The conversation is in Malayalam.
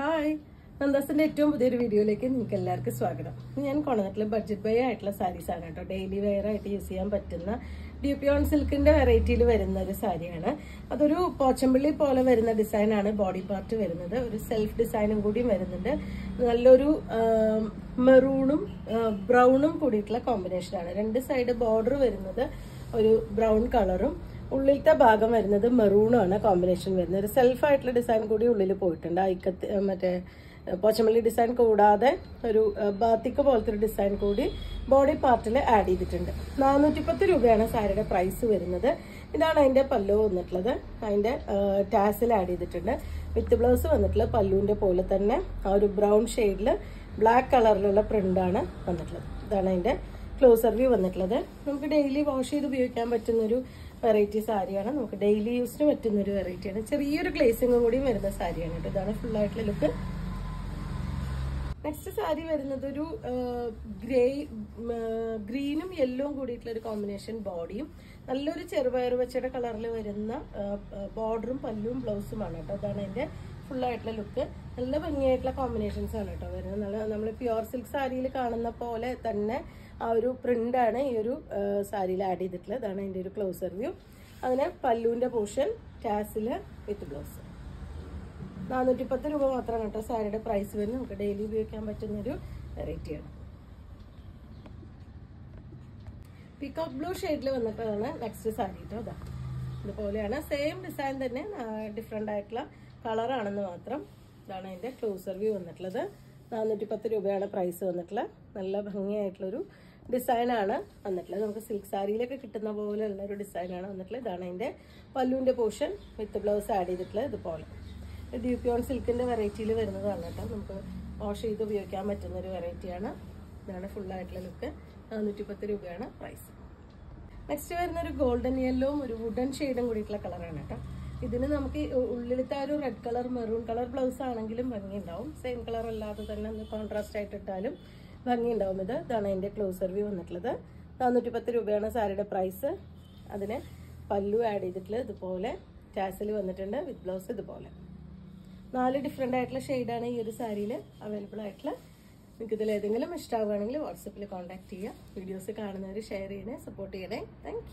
ഹായ്. നന്ദാസിന്റെ ഏറ്റവും പുതിയൊരു വീഡിയോയിലേക്ക് നിങ്ങൾക്ക് എല്ലാവർക്കും സ്വാഗതം. ഞാൻ കൊണനാട്ടിലെ ബഡ്ജറ്റ് ബൈ ആയിട്ടുള്ള സാരീസ് ആണ് കേട്ടോ. ഡെയിലി വെയർ ആയിട്ട് യൂസ് ചെയ്യാൻ പറ്റുന്ന ഡ്യൂപ്പിയോൺ സിൽക്കിന്റെ വെറൈറ്റിയിൽ വരുന്ന ഒരു സാരിയാണ് അതൊരു പോച്ചമ്പള്ളി പോലെ വരുന്ന ഡിസൈനാണ് ബോഡി പാർട്ട് വരുന്നത്. ഒരു സെൽഫ് ഡിസൈനും കൂടിയും വരുന്നുണ്ട്. നല്ലൊരു മെറൂണും ബ്രൗണും കൂടിയിട്ടുള്ള കോമ്പിനേഷനാണ് രണ്ട് സൈഡ് ബോർഡർ വരുന്നത് ഒരു ബ്രൗൺ കളറും ഉള്ളിലത്തെ ഭാഗം വരുന്നത് മെറൂണാണ് കോമ്പിനേഷൻ വരുന്നത്. ഒരു സെൽഫ് ആയിട്ടുള്ള ഡിസൈൻ കൂടി ഉള്ളിൽ പോയിട്ടുണ്ട്. ഐക്കത്ത് മറ്റേ പോച്ചമല്ലി ഡിസൈൻ കൂടാതെ ഒരു ബാത്തിക്ക് പോലത്തെ ഒരു ഡിസൈൻ കൂടി ബോഡി പാർട്ടിൽ ആഡ് ചെയ്തിട്ടുണ്ട്. നാനൂറ്റി പത്ത് രൂപയാണ് സാരിയുടെ പ്രൈസ് വരുന്നത്. ഇതാണ് അതിന്റെ പല്ലു വന്നിട്ടുള്ളത്. അതിന്റെ ടാസിൽ ആഡ് ചെയ്തിട്ടുണ്ട്. വിത്ത് ബ്ലൗസ് വന്നിട്ടുള്ള പല്ലുവിന്റെ പോലെ തന്നെ ആ ഒരു ബ്രൗൺ ഷെയ്ഡിൽ ബ്ലാക്ക് കളറിലുള്ള പ്രിന്റാണ് വന്നിട്ടുള്ളത്. ഇതാണ് അതിന്റെ ക്ലോസർ വ്യൂ വന്നിട്ടുള്ളത്. നമുക്ക് ഡെയിലി വാഷ് ചെയ്ത് ഉപയോഗിക്കാൻ പറ്റുന്ന ഒരു വെറൈറ്റി സാരിയാണ്. നമുക്ക് ഡെയിലി യൂസിന് പറ്റുന്ന ഒരു വെറൈറ്റിയാണ് ചെറിയൊരു ഗ്ലേസിംഗ് കൂടിയും വരുന്ന സാരിയാണ് കേട്ടോ. ഇതാണ് ഫുൾ ആയിട്ടുള്ള ലുക്ക് നെക്സ്റ്റ് സാരി വരുന്നത് ഒരു ഗ്രേ ഗ്രീനും യെല്ലോവും കൂടിയിട്ടുള്ള ഒരു കോമ്പിനേഷൻ ബോഡിയും നല്ലൊരു ചെറുപയർ വെച്ചയുടെ കളറിൽ വരുന്ന ബോർഡറും പല്ലും ബ്ലൗസുമാണ് കേട്ടോ. അതാണ് അതിന്റെ ഫുൾ ആയിട്ടുള്ള ലുക്ക് നല്ല ഭംഗിയായിട്ടുള്ള കോമ്പിനേഷൻസ് ആണ് കേട്ടോ വരുന്നത്. നല്ല നമ്മൾ പ്യുവർ സിൽക്ക് സാരിയിൽ കാണുന്ന പോലെ തന്നെ ആ ഒരു പ്രിന്റാണ് ഈ ഒരു സാരിയിൽ ആഡ് ചെയ്തിട്ടുള്ളത്. അതാണ് അതിന്റെ ഒരു ക്ലോസർ വ്യൂ അങ്ങനെ പല്ലുവിന്റെ പോർഷൻ ടാസിൽ വിത്ത് ബ്ലൗസ് നാനൂറ്റി പത്ത് രൂപ മാത്രമാണ് കേട്ടോ സാരിയുടെ പ്രൈസ് വരുന്നത്. നമുക്ക് ഡെയിലി ഉപയോഗിക്കാൻ പറ്റുന്ന ഒരു വെറൈറ്റിയാണ് പീകോക്ക് ബ്ലൂ ഷെയ്ഡിൽ വന്നിട്ടാണ് നെക്സ്റ്റ് സാരി കേട്ടോ അതാ ഇതുപോലെയാണ്. സെയിം ഡിസൈൻ തന്നെ ഡിഫറെന്റ് ആയിട്ടുള്ള കളറാണെന്ന് മാത്രം ഇതാണ് അതിന്റെ ക്ലോസർ വ്യൂ വന്നിട്ടുള്ളത്. നാനൂറ്റി പത്ത് രൂപയാണ് പ്രൈസ് വന്നിട്ടുള്ളത്. നല്ല ഭംഗിയായിട്ടുള്ളൊരു ഡിസൈനാണ് വന്നിട്ടുള്ളത്. നമുക്ക് സിൽക്ക് സാരിയിലൊക്കെ കിട്ടുന്ന പോലെയുള്ള ഒരു ഡിസൈനാണ് വന്നിട്ടുള്ളത്. ഇതാണ് അതിന്റെ പല്ലുവിന്റെ പോർഷൻ വിത്ത് ബ്ലൗസ് ആഡ് ചെയ്തിട്ടുള്ളത് ഇതുപോലെ. ഡ്യൂപ്പിയോൺ സിൽക്കിന്റെ വെറൈറ്റിയിൽ വരുന്നതാണ് കേട്ടോ. നമുക്ക് വാഷ് ചെയ്ത് ഉപയോഗിക്കാൻ പറ്റുന്ന ഒരു വെറൈറ്റിയാണ് ഇതാണ് ഫുള്ളായിട്ടുള്ള ലുക്ക് നാനൂറ്റി പത്ത് രൂപയാണ് പ്രൈസ് നെക്സ്റ്റ് വരുന്ന ഒരു ഗോൾഡൻ യെല്ലോവും ഒരു വുഡൻ ഷെയ്ഡും കൂടിയിട്ടുള്ള കളറാണ് കേട്ടോ. ഇതിന് നമുക്ക് ഉള്ളിലത്തെ ഒരു red colour maroon colour blouse ആണെങ്കിലും ഭംഗിയുണ്ടാവും. സെയിം കളർ അല്ലാതെ തന്നെ കോൺട്രാസ്റ്റ് ആയിട്ട് ഇട്ടാലും ഭംഗിയുണ്ടാവും. ഇത് ഇതാണ് അതിന്റെ ക്ലോസർ വ്യൂ വന്നിട്ടുള്ളത്. നാനൂറ്റി പത്ത് രൂപയാണ് സാരിയുടെ പ്രൈസ് അതിന് പല്ലു ആഡ് ചെയ്തിട്ടുള്ളത് ഇതുപോലെ ടാസിൽ വന്നിട്ടുണ്ട് വിത്ത് ബ്ലൗസ് ഇതുപോലെ. നാല് ഡിഫറെന്റ് ആയിട്ടുള്ള ഷെയ്ഡാണ് ഈ ഒരു സാരിയിൽ അവൈലബിൾ ആയിട്ടുള്ള. നിങ്ങൾക്ക് ഇതിൽ ഏതെങ്കിലും ഇഷ്ടമാവുകയാണെങ്കിൽ വാട്സപ്പിൽ കോൺടാക്ട് ചെയ്യുക. വീഡിയോസ് കാണുന്നവർ ഷെയർ ചെയ്യണേ സപ്പോർട്ട് ചെയ്യണേ. താങ്ക്